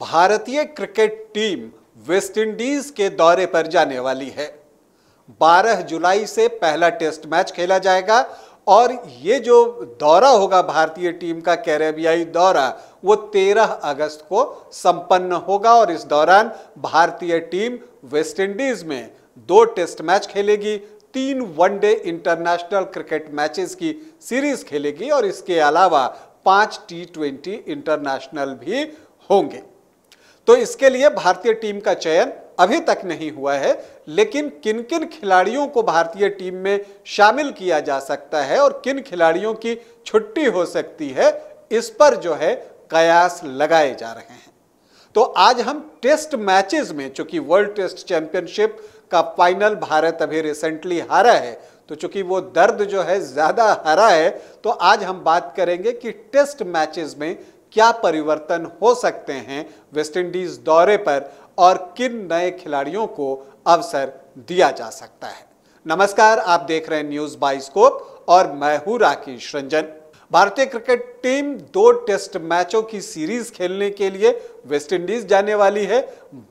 भारतीय cricket team West Indies के दौरे पर जाने वाली है। 12 जुलाई से पहला टेस्ट मैच खेला जाएगा और ये जो दौरा होगा भारतीय टीम का कैरेबियाई दौरा, वो 13 अगस्त को संपन्न होगा और इस दौरान भारतीय टीम वेस्टइंडीज में दो टेस्ट मैच खेलेगी, तीन one day international cricket matches की सीरीज़ खेलेगी और इसके अलावा पाँच टी ट्वेंटी इंटरनेशनल भी होंगे। तो इसके लिए भारतीय टीम का चयन अभी तक नहीं हुआ है, लेकिन किन किन खिलाड़ियों को भारतीय टीम में शामिल किया जा सकता है और किन खिलाड़ियों की छुट्टी हो सकती है, इस पर जो है कयास लगाए जा रहे हैं। तो आज हम टेस्ट मैचेस में, चूँकि वर्ल्ड टेस्ट चैंपियनशिप का फाइनल भारत अभी रिसेंटली हारा है तो चूँकि वो दर्द जो है ज़्यादा हरा है तो आज हम बात करेंगे कि टेस्ट मैचेस में क्या परिवर्तन हो सकते हैं वेस्टइंडीज दौरे पर और किन नए खिलाड़ियों को अवसर दिया जा सकता है? नमस्कार, आप देख रहे हैं न्यूज़ बाइस्कोप और मैं हूँ राकेश रंजन। भारतीय क्रिकेट टीम दो टेस्ट मैचों की सीरीज़ खेलने के लिए वेस्टइंडीज जाने वाली है।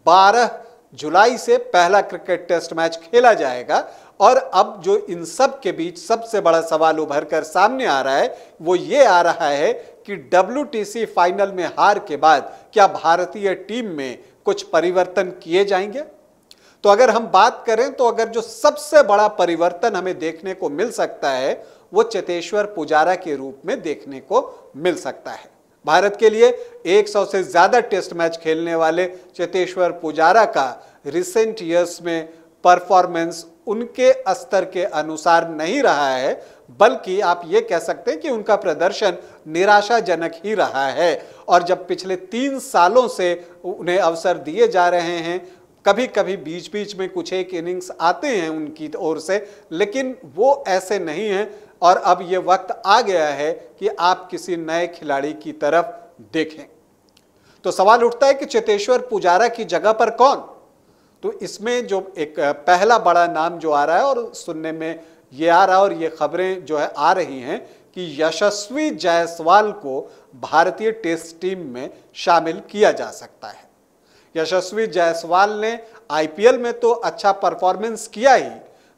12 जुलाई से पहला क्रिकेट टेस्ट मैच खेला जाएगा और अब जो इन सब के बीच सबसे बड़ा सवाल उभर कर सामने आ रहा है, वो ये आ रहा है कि डब्ल्यू फाइनल में हार के बाद क्या भारतीय टीम में कुछ परिवर्तन किए जाएँगे? तो अगर हम बात करें तो अगर जो सबसे बड़ा परिवर्तन हमें देखने को मिल सकता है, वो चेतेश्वर पुजारा के रूप में देखने को मिल सकता है। भारत के लिए 100 से ज़्यादा टेस्ट मैच खेलने वाले चेतेश्वर पुजारा का रिसेंट ईयर्स में परफॉर्मेंस उनके स्तर के अनुसार नहीं रहा है बल्कि आप ये कह सकते हैं कि उनका प्रदर्शन निराशाजनक ही रहा है। और जब पिछले तीन सालों से उन्हें अवसर दिए जा रहे हैं कभी कभी बीच बीच में कुछ एक इनिंग्स आते हैं उनकी ओर से, लेकिन वो ऐसे नहीं हैं। और अब ये वक्त आ गया है कि आप किसी नए खिलाड़ी की तरफ़ देखें। तो सवाल उठता है कि चेतेश्वर पुजारा की जगह पर कौन? तो इसमें जो एक, पहला बड़ा नाम जो आ रहा है और सुनने में ये आ रहा और ये खबरें जो है आ रही हैं कि यशस्वी जायसवाल को भारतीय टेस्ट टीम में शामिल किया जा सकता है। यशस्वी जायसवाल ने आईपीएल में तो अच्छा परफॉर्मेंस किया ही,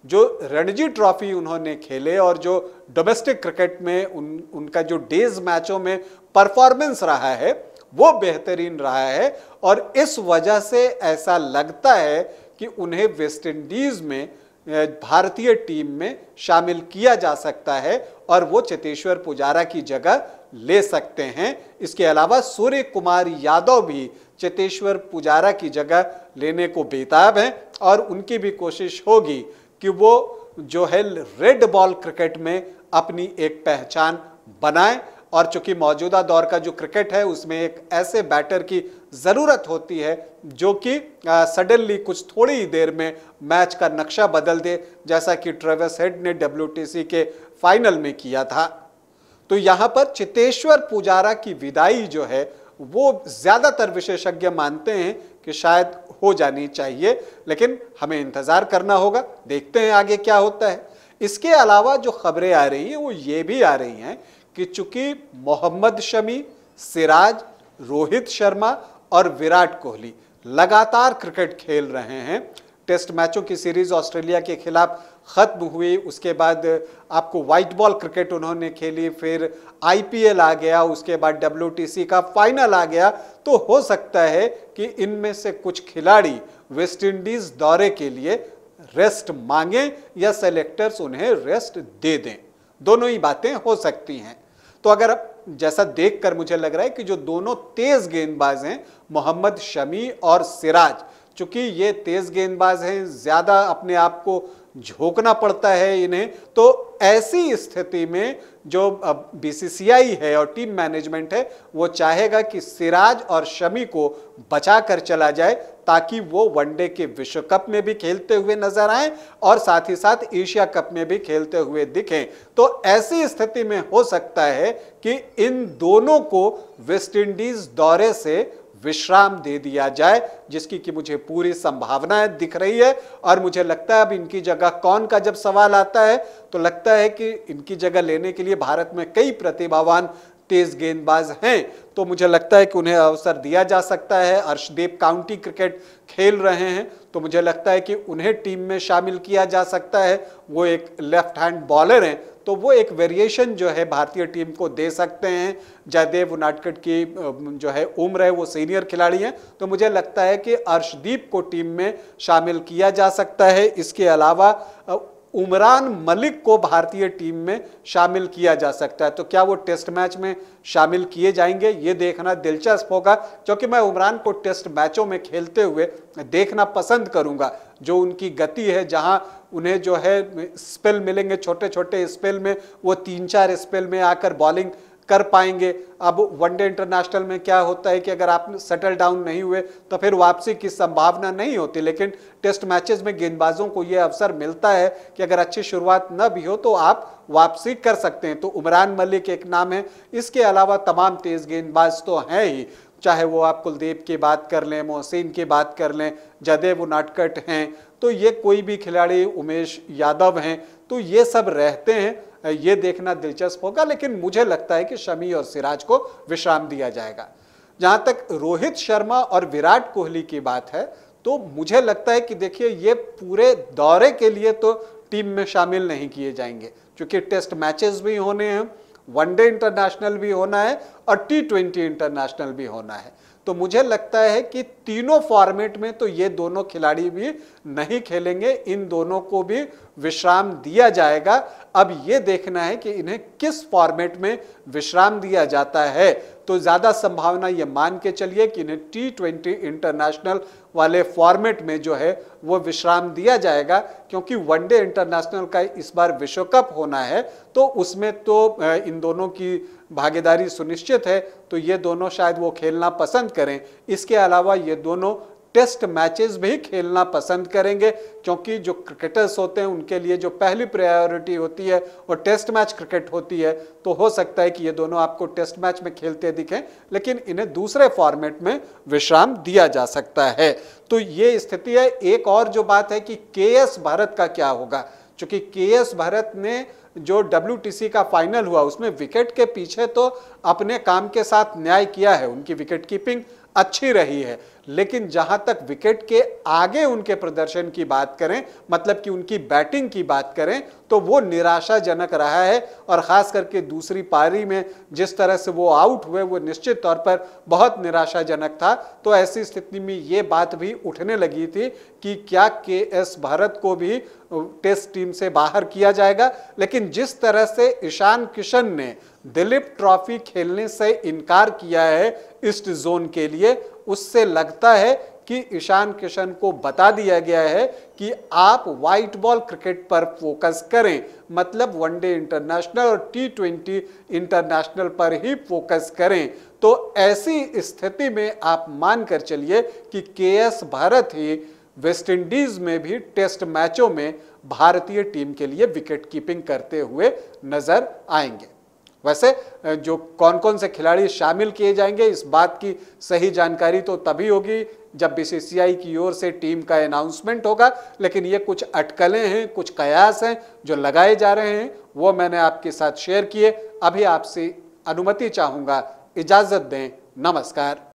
जो रणजी ट्रॉफी उन्होंने खेले और जो डोमेस्टिक क्रिकेट में उन, उनका जो डेज़ मैचों में परफॉर्मेंस रहा है, वो बेहतरीन रहा है और इस वजह से ऐसा लगता है कि उन्हें वेस्ट इंडीज में भारतीय टीम में शामिल किया जा सकता है और वो चेतेश्वर पुजारा की जगह ले सकते हैं। इसके अलावा सूर्य कुमार यादव भी चेतेश्वर पुजारा की जगह लेने को बेताब हैं और उनकी भी कोशिश होगी कि वो जो है रेड बॉल क्रिकेट में अपनी एक पहचान बनाए। और चूँकि मौजूदा दौर का जो क्रिकेट है, उसमें एक ऐसे बैटर की ज़रूरत होती है, जो कि सडनली कुछ थोड़ी ही देर में मैच का नक्शा बदल दे, जैसा कि ट्रेवस हेड ने डब्ल्यूटीसी के फाइनल में किया था। तो यहाँ पर चितेश्वर पुजारा की विदाई जो है, वो ज़्यादातर विशेषज्ञ मानते हैं कि शायद हो जानी चाहिए, लेकिन हमें इंतज़ार करना होगा, देखते हैं आगे क्या होता है। इसके अलावा जो खबरें आ रही हैं, वो ये भी आ रही हैं कि चूँकि मोहम्मद शमी, सिराज, रोहित शर्मा और विराट कोहली लगातार क्रिकेट खेल रहे हैं। टेस्ट मैचों की सीरीज़ ऑस्ट्रेलिया के खिलाफ खत्म हुई, उसके बाद आपको व्हाइट बॉल क्रिकेट उन्होंने खेली, फिर आईपीएल आ गया, उसके बाद डब्ल्यूटीसी का फाइनल आ गया। तो हो सकता है कि इनमें से कुछ खिलाड़ी वेस्ट इंडीज दौरे के लिए रेस्ट मांगे या सेलेक्टर्स उन्हें रेस्ट दे दें। दोनों ही बातें हो सकती हैं। तो अगर जैसा देखकर मुझे लग रहा है कि जो दोनों तेज गेंदबाज हैं, मोहम्मद शमी और सिराज, चूँकि ये तेज गेंदबाज हैं, ज़्यादा अपने आप को झोंकना पड़ता है इन्हें। तो ऐसी स्थिति में जो बीसीसीआई है और टीम मैनेजमेंट है, वो चाहेगा कि सिराज और शमी को बचा कर चला जाए ताकि वो वनडे के विश्व कप में भी खेलते हुए नज़र आए और साथ ही साथ एशिया कप में भी खेलते हुए दिखें। तो ऐसी स्थिति में हो सकता है कि इन दोनों को वेस्टइंडीज दौरे से विश्राम दे दिया जाए, जिसकी कि मुझे पूरी संभावनाएँ दिख रही है। और मुझे लगता है अब इनकी जगह कौन का जब सवाल आता है तो लगता है कि इनकी जगह लेने के लिए भारत में कई प्रतिभावान तेज गेंदबाज हैं तो मुझे लगता है कि उन्हें अवसर दिया जा सकता है। अर्शदीप काउंटी क्रिकेट खेल रहे हैं तो मुझे लगता है कि उन्हें टीम में शामिल किया जा सकता है। वो एक लेफ़्ट हैंड बॉलर हैं तो वो एक वेरिएशन जो है भारतीय टीम को दे सकते हैं। जयदेव उनाटकट की जो है उम्र है, वो सीनियर खिलाड़ी हैं तो मुझे लगता है कि अर्शदीप को टीम में शामिल किया जा सकता है। इसके अलावा उमरान मलिक को भारतीय टीम में शामिल किया जा सकता है। तो क्या वो टेस्ट मैच में शामिल किए जाएँगे? ये देखना दिलचस्प होगा, क्योंकि मैं उमरान को टेस्ट मैचों में खेलते हुए देखना पसंद करूँगा। जो उनकी गति है, जहाँ उन्हें जो है, स्पेल मिलेंगे छोटे छोटे स्पेल में, वो तीन चार स्पेल में आकर बॉलिंग कर पाएँगे। अब वनडे इंटरनेशनल में क्या होता है कि अगर आप सेटल डाउन नहीं हुए तो फिर वापसी की संभावना नहीं होती। लेकिन टेस्ट मैचेस में गेंदबाजों को यह अवसर मिलता है कि अगर अच्छी शुरुआत न भी हो तो आप वापसी कर सकते हैं। तो उमरान मलिक एक नाम है। इसके अलावा तमाम तेज गेंदबाज तो हैं ही। चाहे वो आप कुलदीप की बात कर लें, मोहसिन की बात कर लें, जदेव नाटकट हैं तो ये कोई भी खिलाड़ी उमेश यादव हैं तो ये सब रहते हैं। ये देखना दिलचस्प होगा, लेकिन मुझे लगता है कि शमी और सिराज को विश्राम दिया जाएगा। जहाँ तक रोहित शर्मा और विराट कोहली की बात है तो मुझे लगता है कि देखिए, ये पूरे दौरे के लिए तो टीम में शामिल नहीं किए जाएँगे, क्योंकि टेस्ट मैचेस भी होने हैं, वनडे इंटरनेशनल भी होना है और टी ट्वेंटी इंटरनेशनल भी होना है। तो मुझे लगता है कि तीनों फॉर्मेट में तो ये दोनों खिलाड़ी भी नहीं खेलेंगे, इन दोनों को भी विश्राम दिया जाएगा। अब ये देखना है कि इन्हें किस फॉर्मेट में विश्राम दिया जाता है। तो ज़्यादा संभावना ये मान के चलिए कि इन्हें टी ट्वेंटी इंटरनेशनल वाले फॉर्मेट में जो है वो विश्राम दिया जाएगा, क्योंकि वनडे इंटरनेशनल का इस बार विश्व कप होना है तो उसमें तो इन दोनों की भागीदारी सुनिश्चित है तो ये दोनों शायद वो खेलना पसंद करें। इसके अलावा ये दोनों टेस्ट मैचेस भी खेलना पसंद करेंगे, क्योंकि जो क्रिकेटर्स होते हैं, उनके लिए जो पहली प्रायोरिटी होती है, वो टेस्ट मैच क्रिकेट होती है। तो हो सकता है कि ये दोनों आपको टेस्ट मैच में खेलते दिखें, लेकिन इन्हें दूसरे फॉर्मेट में विश्राम दिया जा सकता है। तो ये स्थिति है। एक और जो बात है कि के भारत का क्या होगा? चूँकि के भारत ने जो डब्ल्यूटीसी का फाइनल हुआ, उसमें विकेट के पीछे तो अपने काम के साथ न्याय किया है। उनकी विकेट कीपिंग अच्छी रही है। लेकिन जहाँ तक विकेट के आगे उनके प्रदर्शन की बात करें मतलब कि उनकी बैटिंग की बात करें तो वो निराशाजनक रहा है और ख़ास करके दूसरी पारी में जिस तरह से वो आउट हुए, वो निश्चित तौर पर बहुत निराशाजनक था। तो ऐसी स्थिति में ये बात भी उठने लगी थी कि क्या के एस भारत को भी टेस्ट टीम से बाहर किया जाएगा। लेकिन जिस तरह से ईशान किशन ने दिलीप ट्रॉफी खेलने से इनकार किया है ईस्ट जोन के लिए। उससे लगता है कि ईशान किशन को बता दिया गया है कि आप व्हाइट बॉल क्रिकेट पर फोकस करें। मतलब वनडे इंटरनेशनल और टी ट्वेंटी इंटरनेशनल पर ही फोकस करें। तो ऐसी स्थिति में आप मान कर चलिए कि के एस भारत ही वेस्ट इंडीज में भी टेस्ट मैचों में भारतीय टीम के लिए विकेट कीपिंग करते हुए नज़र आएँगे। वैसे जो कौन कौन से खिलाड़ी शामिल किए जाएँगे, इस बात की सही जानकारी तो तभी होगी जब बीसीसीआई की ओर से टीम का अनाउंसमेंट होगा। लेकिन ये कुछ अटकलें हैं, कुछ कयास हैं जो लगाए जा रहे हैं, वो मैंने आपके साथ शेयर किए। अभी आपसे अनुमति चाहूँगा। इजाज़त दें। नमस्कार।